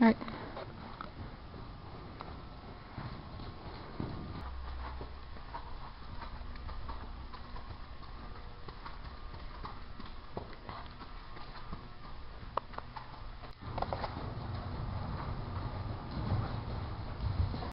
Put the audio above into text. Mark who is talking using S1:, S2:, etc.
S1: Right.